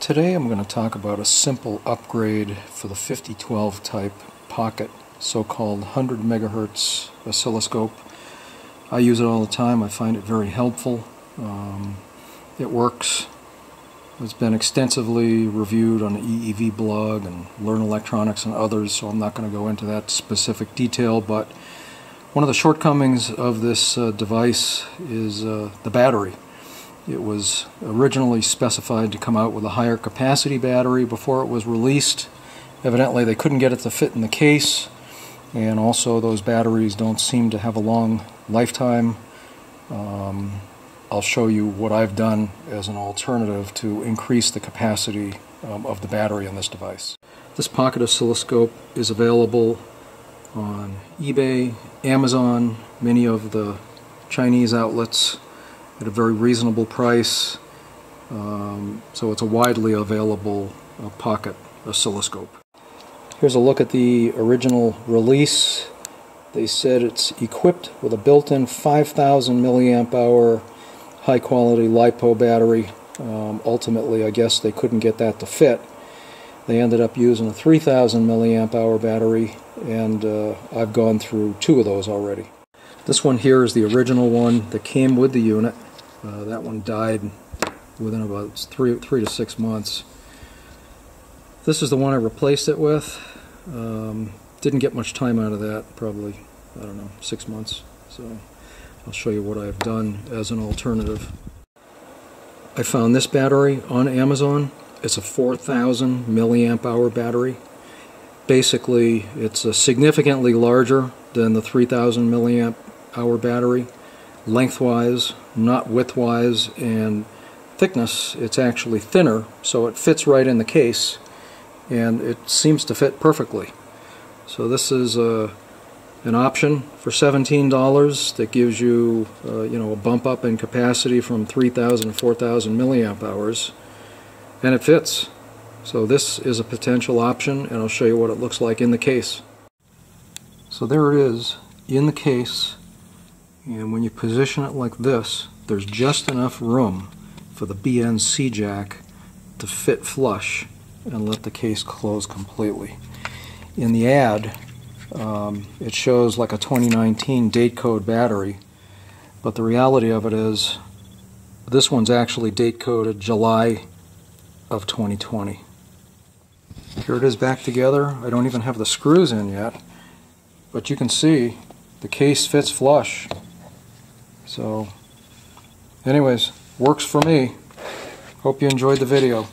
Today I'm going to talk about a simple upgrade for the 5012 type pocket, so-called 100 megahertz oscilloscope. I use it all the time. I find it very helpful. Um, it works. It's been extensively reviewed on the EEV blog and Learn Electronics and others, so I'm not going to go into that specific detail, but one of the shortcomings of this uh, device is uh, the battery. It was originally specified to come out with a higher capacity battery before it was released. Evidently they couldn't get it to fit in the case and also those batteries don't seem to have a long lifetime. Um, I'll show you what I've done as an alternative to increase the capacity um, of the battery on this device. This pocket oscilloscope is available on eBay, Amazon, many of the Chinese outlets at a very reasonable price. Um, so it's a widely available uh, pocket oscilloscope. Here's a look at the original release. They said it's equipped with a built-in 5,000 milliamp hour high quality LiPo battery. Um, ultimately, I guess they couldn't get that to fit. They ended up using a 3,000 milliamp hour battery, and uh, I've gone through two of those already. This one here is the original one that came with the unit. Uh, that one died within about three, three to six months. This is the one I replaced it with. Um, didn't get much time out of that, probably, I don't know, six months. So I'll show you what I've done as an alternative. I found this battery on Amazon. It's a 4,000 milliamp hour battery. Basically, it's a significantly larger than the 3,000 milliamp hour battery lengthwise, not widthwise, and thickness, it's actually thinner, so it fits right in the case, and it seems to fit perfectly. So this is a, uh, an option for $17 that gives you, uh, you know, a bump up in capacity from 3,000 to 4,000 milliamp hours, and it fits. So this is a potential option, and I'll show you what it looks like in the case. So there it is in the case and when you position it like this, there's just enough room for the BNC jack to fit flush and let the case close completely. In the ad, um, it shows like a 2019 date code battery, but the reality of it is this one's actually date coded July of 2020. Here it is back together. I don't even have the screws in yet, but you can see the case fits flush. So, anyways, works for me. Hope you enjoyed the video.